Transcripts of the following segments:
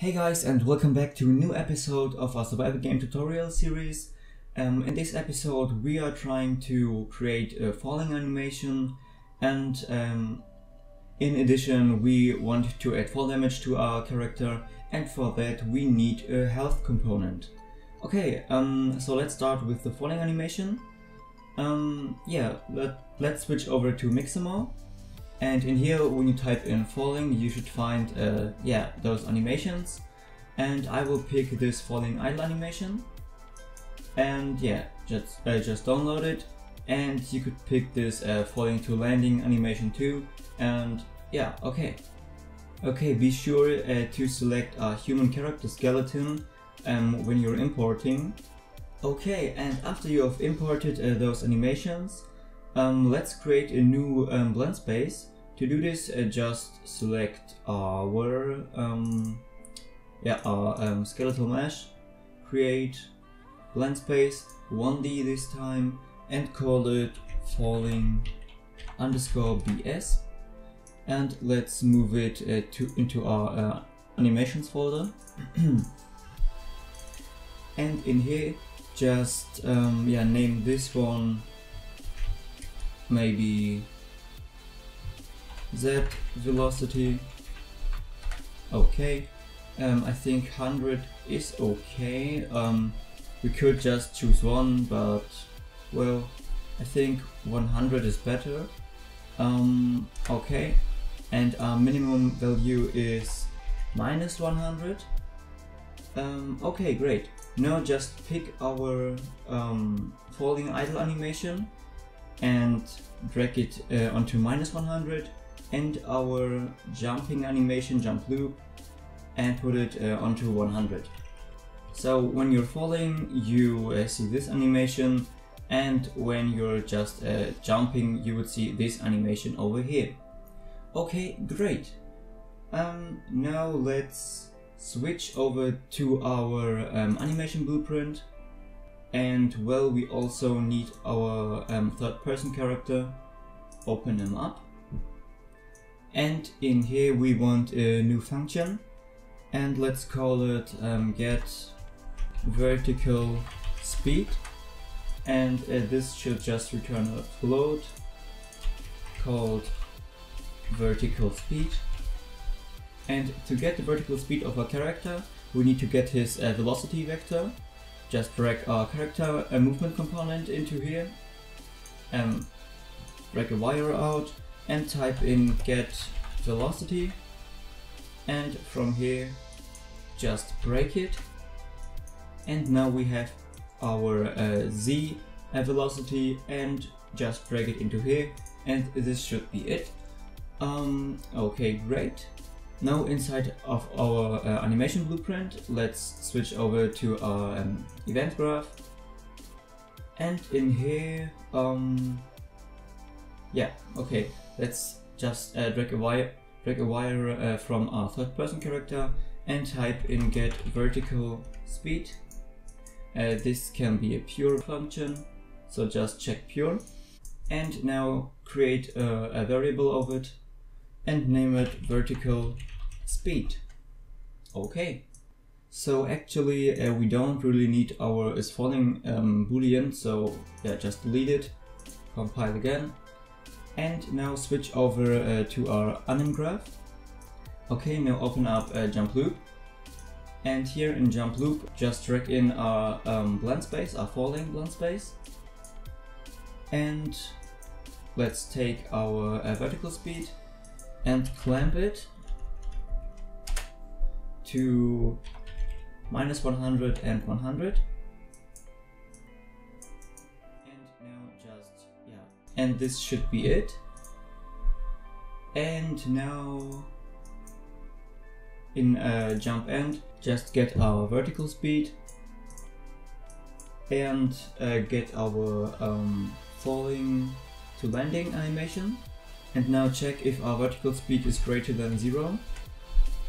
Hey guys and welcome back to a new episode of our survival game tutorial series. Um, in this episode we are trying to create a falling animation and um, in addition we want to add fall damage to our character and for that we need a health component. Okay, um, so let's start with the falling animation. Um, yeah, let, let's switch over to Mixamo. And in here, when you type in falling, you should find, uh, yeah, those animations. And I will pick this falling idle animation. And yeah, just, uh, just download it. And you could pick this uh, falling to landing animation too. And yeah, okay. Okay, be sure uh, to select a human character skeleton um, when you're importing. Okay, and after you have imported uh, those animations, um, let's create a new um, blend space. To do this, uh, just select our um, yeah our um, skeletal mesh, create blend space 1D this time, and call it falling underscore bs, and let's move it uh, to into our uh, animations folder. and in here just um, yeah name this one maybe z velocity. Okay. Um, I think 100 is okay. Um, we could just choose one but well I think 100 is better. Um, okay. And our minimum value is minus 100 um, okay great. Now just pick our um, falling idle animation and drag it uh, onto minus 100 and our jumping animation jump loop and put it uh, onto 100. So when you're falling you uh, see this animation and when you're just uh, jumping you would see this animation over here. Okay, great. Um, now let's switch over to our um, animation blueprint and well we also need our um, third person character. Open them up. And in here we want a new function. And let's call it um, get vertical speed. And uh, this should just return a float called vertical speed. And to get the vertical speed of our character, we need to get his uh, velocity vector. Just drag our character a movement component into here, and drag a wire out, and type in get velocity. And from here, just break it. And now we have our uh, z uh, velocity and just drag it into here and this should be it. Um, okay, great. Now inside of our uh, animation blueprint, let's switch over to our um, event graph. And in here, um, yeah, okay, let's just uh, drag a wire, drag a wire uh, from our third person character and type in get vertical speed. Uh, this can be a pure function, so just check pure. And now create a, a variable of it and name it vertical speed. Okay. So actually uh, we don't really need our is falling um, boolean, so yeah, just delete it, compile again, and now switch over uh, to our anim graph. Okay, now open up a jump loop, and here in jump loop, just drag in our um, blend space, our falling blend space, and let's take our uh, vertical speed and clamp it to minus 100 and 100 and now just yeah and this should be it. And now in a jump end just get our vertical speed and uh, get our um, falling to landing animation and now check if our vertical speed is greater than zero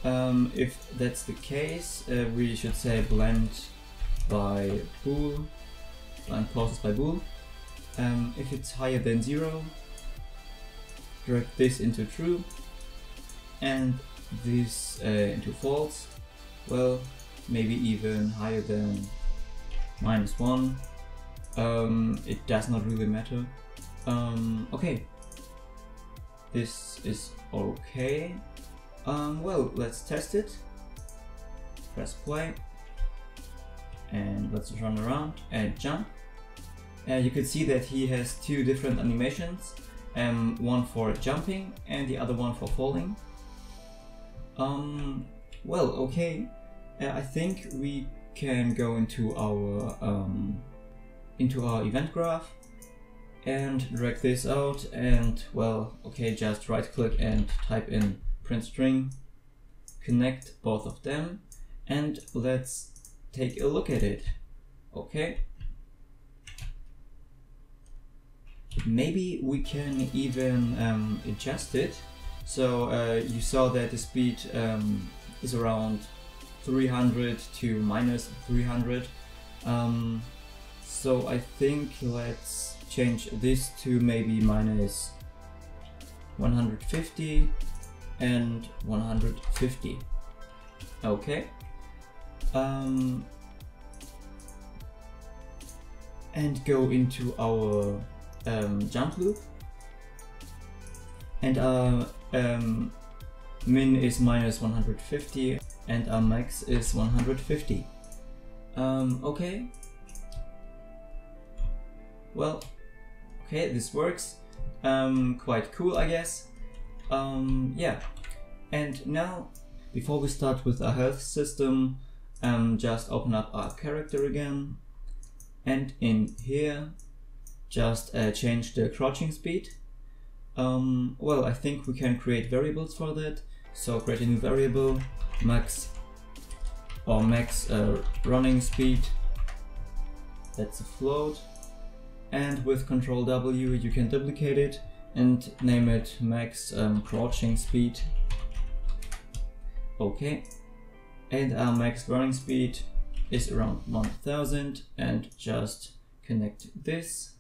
um, if that's the case, uh, we should say blend by bool, blend poses by bool. Um, if it's higher than zero, drag this into true and this uh, into false well, maybe even higher than minus 1. Um, it does not really matter. Um, okay, this is okay. Um, well, let's test it. Press play. And let's run around and jump. Uh, you can see that he has two different animations. Um, one for jumping and the other one for falling. Um, well, okay. Uh, I think we can go into our um, into our event graph and drag this out and well okay just right click and type in print string connect both of them and let's take a look at it okay? Maybe we can even um, adjust it. So uh, you saw that the speed um, is around 300 to minus 300 um, so I think let's change this to maybe minus 150 and 150 okay. Um, and go into our um, jump loop. And our um, min is minus 150 and our max is 150 um, okay. Well okay this works. Um, quite cool I guess. Um, yeah. And now before we start with our health system um, just open up our character again. And in here just uh, change the crouching speed. Um, well I think we can create variables for that. So create a new variable max or max uh, running speed. That's a float and with Control W you can duplicate it and name it max um, crouching speed. Okay, and our max running speed is around 1000 and just connect this.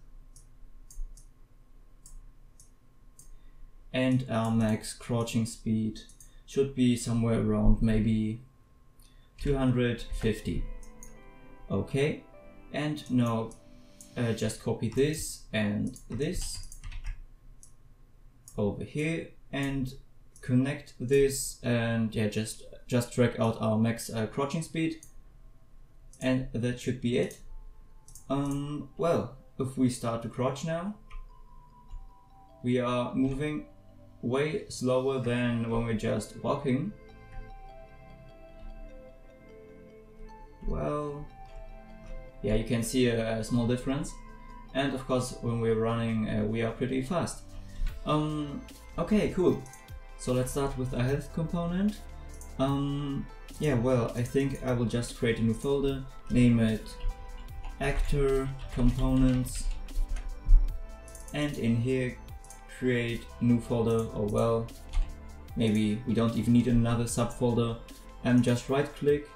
And our max crouching speed should be somewhere around maybe 250. Okay, and now uh, just copy this and this over here and connect this and yeah just just drag out our max uh, crouching speed. And that should be it. Um, well if we start to crouch now we are moving way slower than when we're just walking. Well yeah, you can see a, a small difference. And of course, when we're running, uh, we are pretty fast. Um, okay, cool. So let's start with a health component. Um, yeah, well, I think I will just create a new folder, name it actor components, and in here create new folder, or well, maybe we don't even need another subfolder, and just right click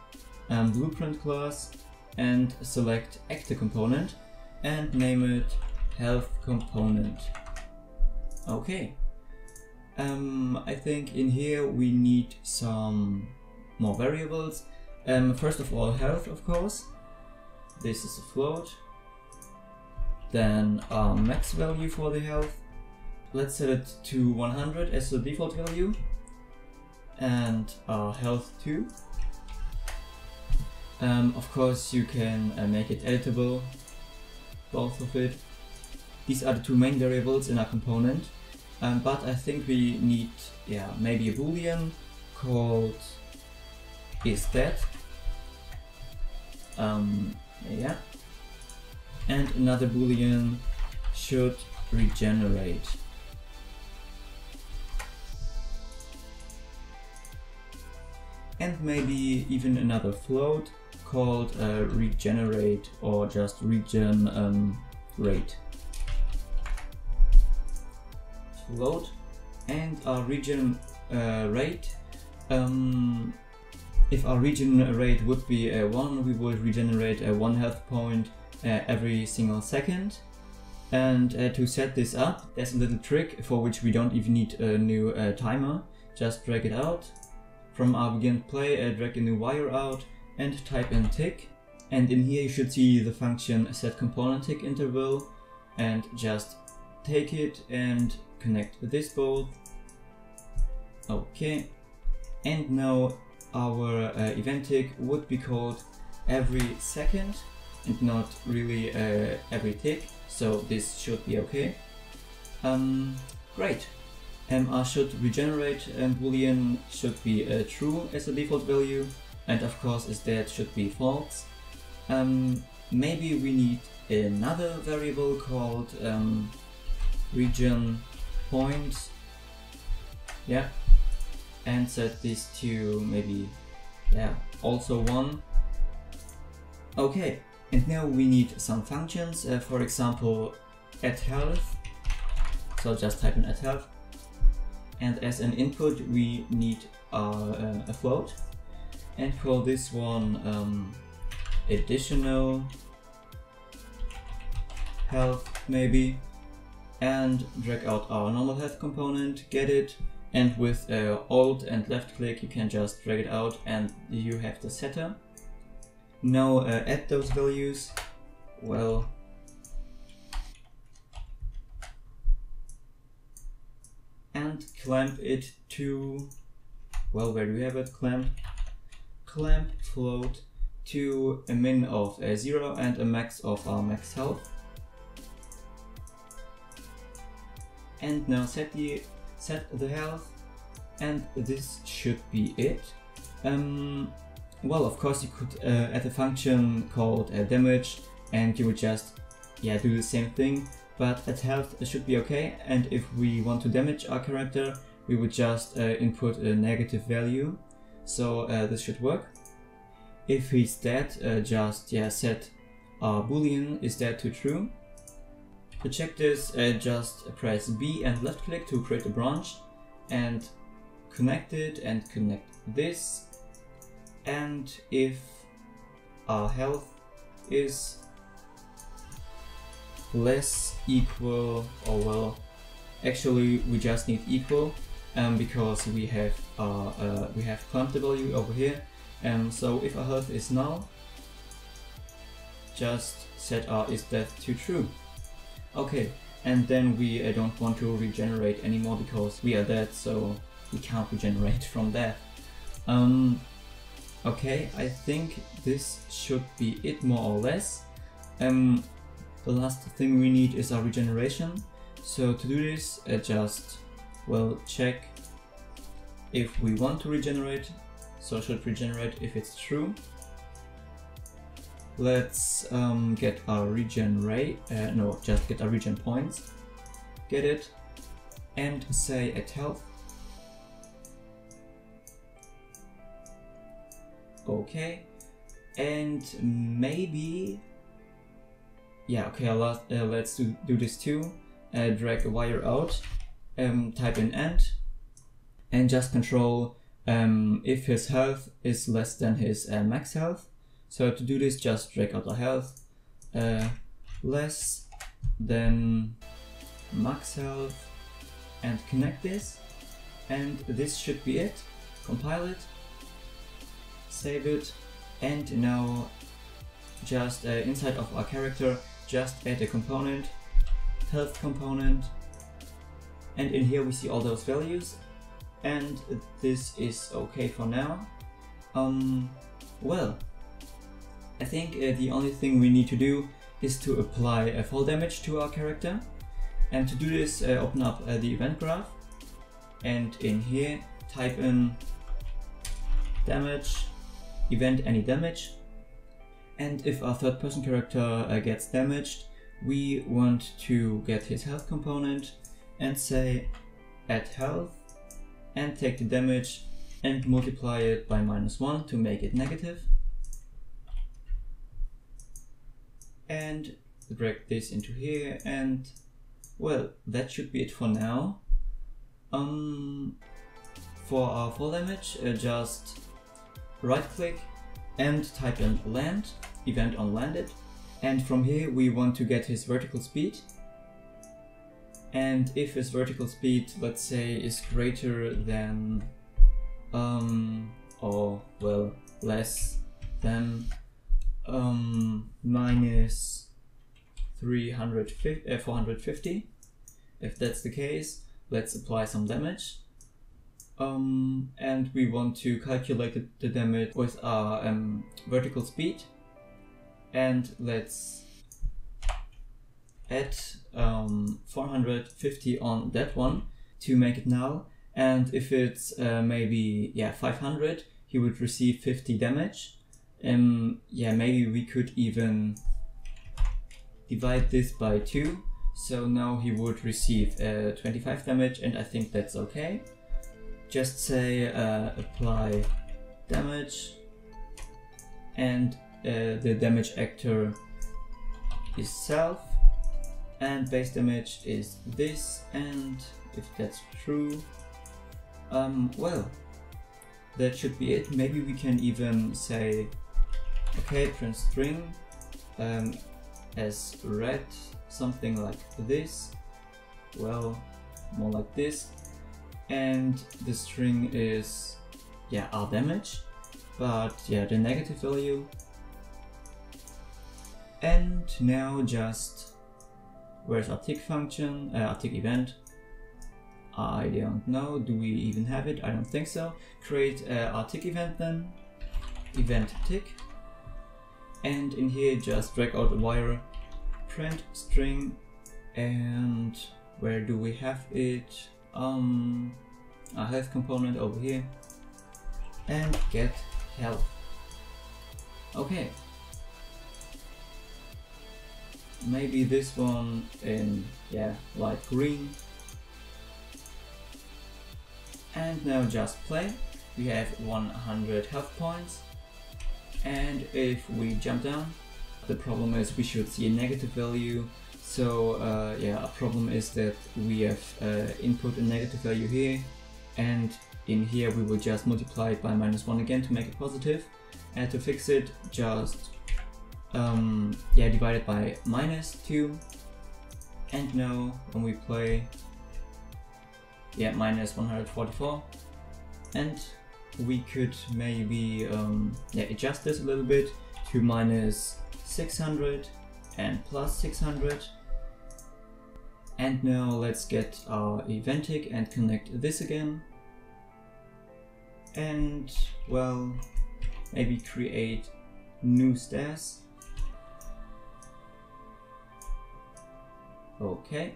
and blueprint class and select actor component and name it health component. Okay. Um, I think in here we need some more variables. Um, first of all, health, of course. This is a float. Then our max value for the health. Let's set it to 100 as the default value. And our health too. Um, of course you can uh, make it editable, both of it. These are the two main variables in our component, um, but I think we need yeah maybe a boolean called is dead. Um, yeah. And another boolean should regenerate. And maybe even another float called uh, regenerate or just regen um, rate. Load and our regen uh, rate. Um, if our regen rate would be a 1, we would regenerate a 1 health point uh, every single second. And uh, to set this up, there's a little trick for which we don't even need a new uh, timer. Just drag it out from our begin play, uh, drag a new wire out and type in tick. And in here you should see the function set component tick interval and just take it and connect this both. Okay. And now our uh, event tick would be called every second and not really uh, every tick. So this should be okay. Um, great. MR should regenerate and boolean should be uh, true as a default value and of course is dead should be false. Um, maybe we need another variable called um, regen points yeah. And set this to maybe yeah also one. Okay. And now we need some functions. Uh, for example add health. So just type in add health. And as an input we need uh, a float and call this one um, additional health maybe. And drag out our normal health component get it. And with uh, alt and left click you can just drag it out and you have the setter now uh, add those values. Well and clamp it to well where do we have it? Clamp clamp float to a min of a 0 and a max of our max health. And now set the set the health and this should be it. Um, well of course you could uh, add a function called uh, damage and you would just yeah do the same thing. But add health it should be okay. And if we want to damage our character we would just uh, input a negative value so uh, this should work. If he's dead uh, just yeah set boolean is dead to true? To check this uh, just press B and left click to create a branch and connect it and connect this. And if our health is less equal or well actually we just need equal um, because we have uh, uh, we have the value over here. And um, so if our health is null just set our is dead to true. Okay and then we uh, don't want to regenerate anymore because we are dead so we can't regenerate from death um, okay I think this should be it more or less. Um, the last thing we need is our regeneration. So to do this, uh, just, well, check if we want to regenerate. So should regenerate if it's true. Let's um, get our regen ray, uh, no, just get our regen points. Get it. And say add health. Okay. And maybe yeah, okay, uh, let's do, do this too. Uh, drag a wire out, um, type in end, and just control um, if his health is less than his uh, max health. So to do this, just drag out the health uh, less than max health and connect this. And this should be it. Compile it, save it, and now just uh, inside of our character just add a component, health component, and in here we see all those values, and this is okay for now. Um, well, I think uh, the only thing we need to do is to apply a fall damage to our character. And to do this, uh, open up uh, the event graph, and in here type in damage, event any damage, and if our third person character uh, gets damaged, we want to get his health component and say add health and take the damage and multiply it by minus 1 to make it negative. And drag this into here and well, that should be it for now. Um, for our fall damage, uh, just right click and type in land, event on landed. And from here we want to get his vertical speed. And if his vertical speed, let's say, is greater than um, or well less than um, minus 350, uh, 450. If that's the case, let's apply some damage. Um, and we want to calculate the damage with our um, vertical speed. And let's add um, 450 on that one to make it null. And if it's uh, maybe yeah 500, he would receive 50 damage. Um, yeah, maybe we could even divide this by 2. So now he would receive uh, 25 damage and I think that's okay. Just say uh, apply damage and uh, the damage actor is self and base damage is this and if that's true um, well that should be it. Maybe we can even say okay print string um, as red something like this. Well more like this. And the string is yeah our damage but yeah the negative value. And now just where's our tick function? Uh, our tick event? I don't know. Do we even have it? I don't think so. Create uh, our tick event then. Event tick. And in here just drag out a wire print string. And where do we have it? Um a health component over here. And get health okay maybe this one in yeah light green. And now just play. We have 100 health points. And if we jump down the problem is we should see a negative value. So uh, yeah a problem is that we have uh, input a negative value here. And in here we will just multiply it by minus 1 again to make it positive. And to fix it just um, yeah divide it by minus 2 and now when we play yeah minus 144 and we could maybe um, yeah, adjust this a little bit to minus 600 and plus 600 and now let's get our event tick and connect this again. And well maybe create new stairs okay.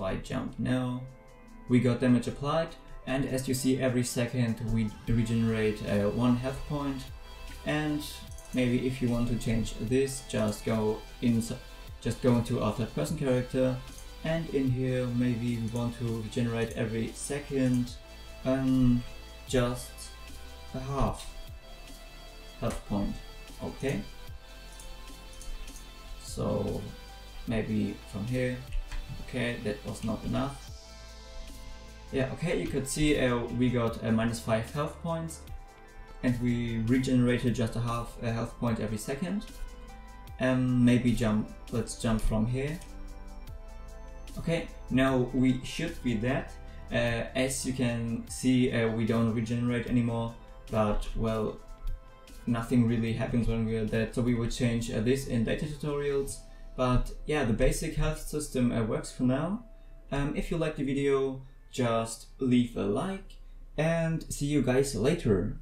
I jump now. We got damage applied and as you see every second we regenerate uh, one health point. point and maybe if you want to change this just go in just go into our third person character. And in here maybe we want to regenerate every second um, just a half health point. Okay so maybe from here okay that was not enough yeah, okay, you could see uh, we got a minus 5 health points and we regenerated just a half a health point every second. Um, maybe jump, let's jump from here. Okay, now we should be that. Uh, as you can see, uh, we don't regenerate anymore, but well, nothing really happens when we are dead, so we will change uh, this in data tutorials. But yeah, the basic health system uh, works for now. Um, if you liked the video, just leave a like and see you guys later.